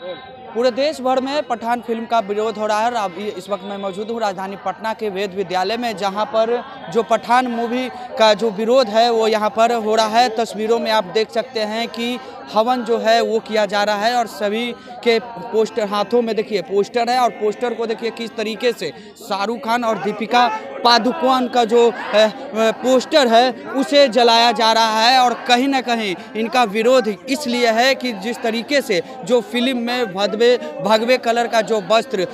पूरे देश भर में पठान फ़िल्म का विरोध हो रहा है और अब इस वक्त मैं मौजूद हूँ राजधानी पटना के वेद विद्यालय में, जहाँ पर जो पठान मूवी का जो विरोध है वो यहाँ पर हो रहा है। तस्वीरों में आप देख सकते हैं कि हवन जो है वो किया जा रहा है और सभी के पोस्टर हाथों में, देखिए, पोस्टर है और पोस्टर को देखिए किस तरीके से शाहरुख खान और दीपिका पादुकोण का जो पोस्टर है, उसे जलाया जा रहा है और कहीं ना कहीं इनका विरोध इसलिए है कि जिस तरीके से जो फ़िल्म में भदवे, भगवे कलर का जो वस्त्र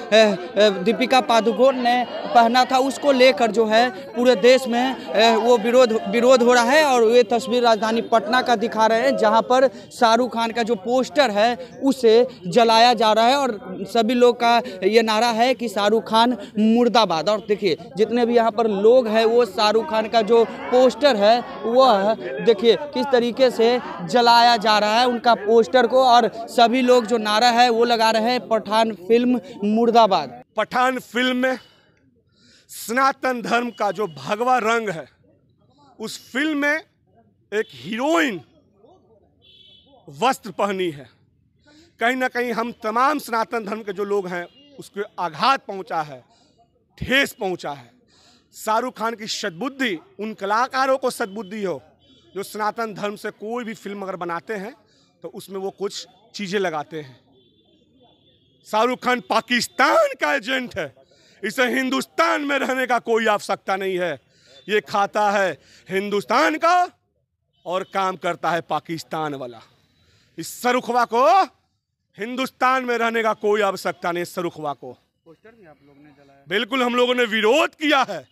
दीपिका पादुकोण ने पहना था, उसको लेकर जो है पूरे देश में वो विरोध विरोध हो रहा है और ये तस्वीर राजधानी पटना का दिखा रहे हैं, जहाँ पर शाहरुख खान का जो पोस्टर है, उसे जलाया जा रहा है और सभी लोग का ये नारा है कि शाहरुख खान मुर्दाबाद। और देखिए, जितने भी यहाँ पर लोग हैं, वो शाहरुख खान का जो पोस्टर है, वह देखिए किस तरीके से जलाया जा रहा है उनका पोस्टर को और सभी लोग जो नारा है, वो लगा रहे हैं पठान फ़िल्म मुर्दाबाद। पठान फ़िल्म में सनातन धर्म का जो भगवा रंग है, उस फ़िल्म में एक हीरोइन वस्त्र पहनी है। कहीं ना कहीं हम तमाम सनातन धर्म के जो लोग हैं, उसको आघात पहुँचा है, ठेस पहुँचा है। शाहरुख खान की सदबुद्धि, उन कलाकारों को सदबुद्धि हो, जो सनातन धर्म से कोई भी फ़िल्म अगर बनाते हैं तो उसमें वो कुछ चीज़ें लगाते हैं। शाहरुख खान पाकिस्तान का एजेंट है, इसे हिंदुस्तान में रहने का कोई आवश्यकता नहीं है। ये खाता है हिंदुस्तान का और काम करता है पाकिस्तान वाला। इस सरुखवा को हिंदुस्तान में रहने का कोई आवश्यकता नहीं सरुखवा को। पोस्टर भी आप लोग ने जलाया। बिल्कुल हम लोगों ने विरोध किया है।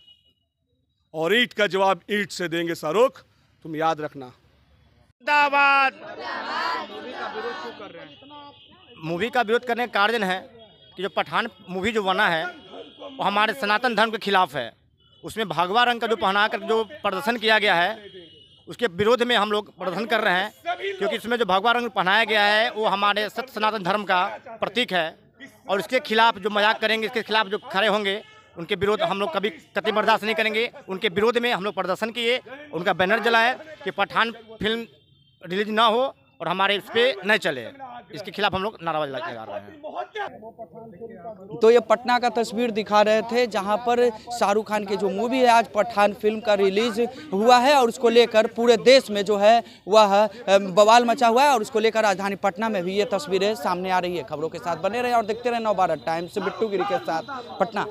और ईट का जवाब ईट से देंगे शाहरुख तुम याद रखना। जिंदाबाद। का विरोध कर रहे हैं मूवी का विरोध करने का कारण है कि जो पठान मूवी जो बना है वो हमारे सनातन धर्म के खिलाफ है। उसमें भगवा रंग का जो पहना कर जो प्रदर्शन किया गया है उसके विरोध में हम लोग प्रदर्शन कर रहे हैं। क्योंकि इसमें जो भगवा रंग पहनाया गया है, वो हमारे सत्य सनातन धर्म का प्रतीक है। और इसके खिलाफ जो मज़ाक करेंगे, इसके खिलाफ जो खड़े होंगे, उनके विरोध हम लोग कभी कति बर्दाश्त नहीं करेंगे। उनके विरोध में हम लोग प्रदर्शन किए, उनका बैनर जलाए कि पठान फ़िल्म रिलीज़ ना हो। और हमारे इस पर नहीं चले। इसके खिलाफ हम लोग नाराबाजी लगा रहे हैं। तो ये पटना का तस्वीर दिखा रहे थे, जहाँ पर शाहरुख खान की जो मूवी है, आज पठान फ़िल्म का रिलीज़ हुआ है और उसको लेकर पूरे देश में जो है, वह बवाल मचा हुआ है और उसको लेकर राजधानी पटना में भी ये तस्वीरें सामने आ रही है। खबरों के साथ बने रहे और देखते रहे नौ बारह टाइम्स, बिट्टू गिरी के साथ, पटना।